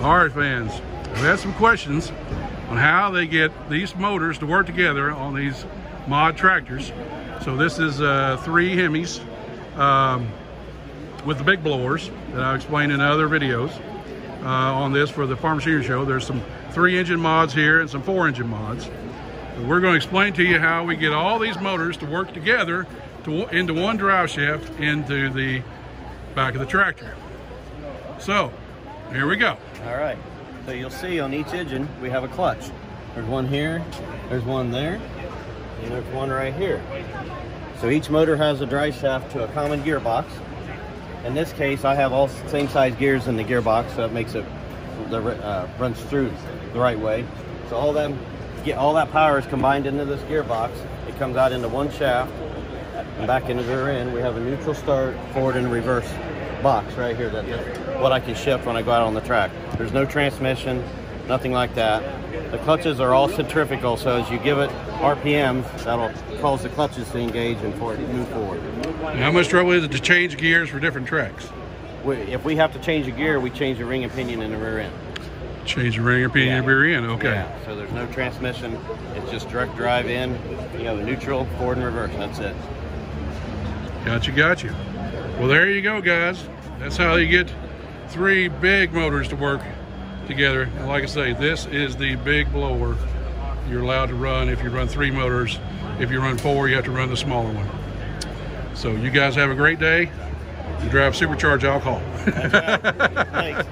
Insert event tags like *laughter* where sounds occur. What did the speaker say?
All right, fans, we had some questions on how they get these motors to work together on these mod tractors. So this is uh, three Hemis um, with the big blowers that I explained in other videos uh, on this for the Farm Machinery Show. There's some three engine mods here and some four engine mods. And we're going to explain to you how we get all these motors to work together to, into one drive shaft into the back of the tractor. So here we go. All right. So you'll see on each engine we have a clutch. There's one here, there's one there, and there's one right here. So each motor has a drive shaft to a common gearbox. In this case, I have all the same size gears in the gearbox, so it makes it uh, runs through the right way. So all them get all that power is combined into this gearbox. It comes out into one shaft and back into the rear end. We have a neutral start, forward and reverse box right here. That's what I can shift when I go out on the track. There's no transmission, nothing like that. The clutches are all centrifugal, so as you give it RPMs, that'll cause the clutches to engage and for it to move forward. how much trouble is it to change gears for different tracks? We, if we have to change a gear, we change the ring and pinion in the rear end. Change the ring and pinion yeah. in the rear end, okay. Yeah, so there's no transmission. It's just direct drive in, you know, neutral, forward and reverse, that's it. Gotcha, gotcha. Well, there you go, guys. That's how you get three big motors to work together. And like I say, this is the big blower you're allowed to run if you run three motors. If you run four, you have to run the smaller one. So you guys have a great day. You drive supercharged alcohol. *laughs* Thanks.